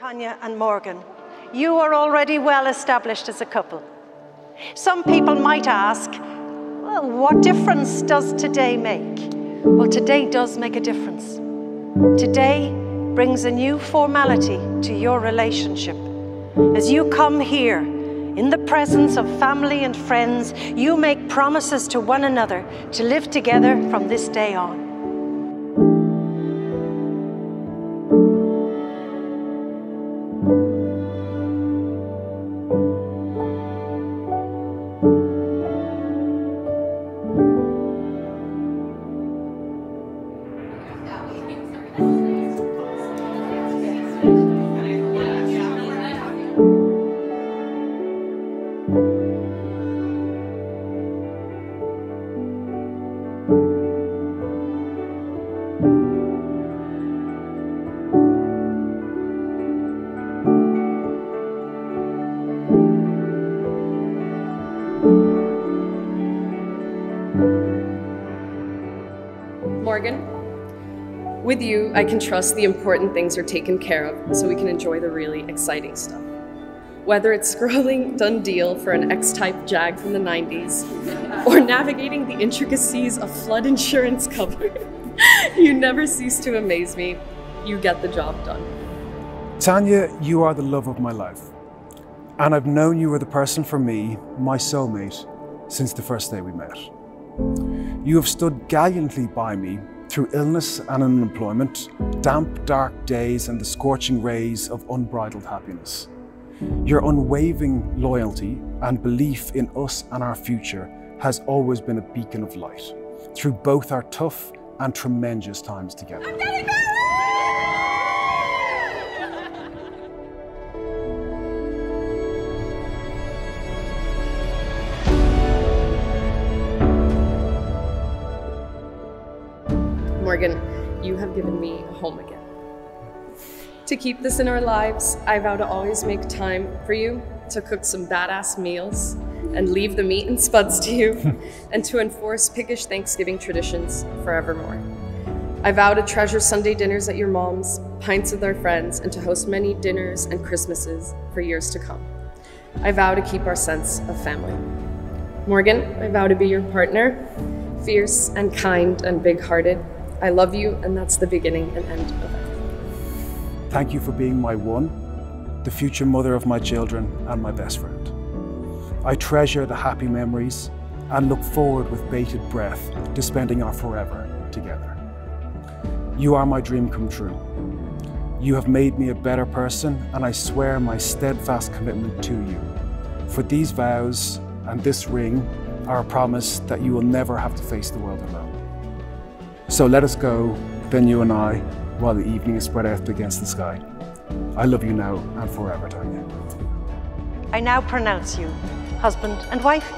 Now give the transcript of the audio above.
Tanya and Morgan, you are already well established as a couple. Some people might ask, well, what difference does today make? Well, today does make a difference. Today brings a new formality to your relationship. As you come here, in the presence of family and friends, you make promises to one another to live together from this day on. With you, I can trust the important things are taken care of so we can enjoy the really exciting stuff. Whether it's scrolling DoneDeal for an X-Type Jag from the 90s, or navigating the intricacies of flood insurance cover, you never cease to amaze me. You get the job done. Tanya, you are the love of my life. And I've known you were the person for me, my soulmate, since the first day we met. You have stood gallantly by me through illness and unemployment, damp, dark days, and the scorching rays of unbridled happiness. Your unwavering loyalty and belief in us and our future has always been a beacon of light through both our tough and tremendous times together. Morgan, you have given me a home again. To keep this in our lives, I vow to always make time for you, to cook some badass meals, and leave the meat and spuds to you, and to enforce piggish Thanksgiving traditions forevermore. I vow to treasure Sunday dinners at your mom's, pints with our friends, and to host many dinners and Christmases for years to come. I vow to keep our sense of family. Morgan, I vow to be your partner, fierce and kind and big hearted, I love you, and that's the beginning and end of it. Thank you for being my one, the future mother of my children, and my best friend. I treasure the happy memories and look forward with bated breath to spending our forever together. You are my dream come true. You have made me a better person, and I swear my steadfast commitment to you. For these vows and this ring are a promise that you will never have to face the world alone. So let us go, then you and I, while the evening is spread out against the sky. I love you now and forever, Tanya. I now pronounce you husband and wife.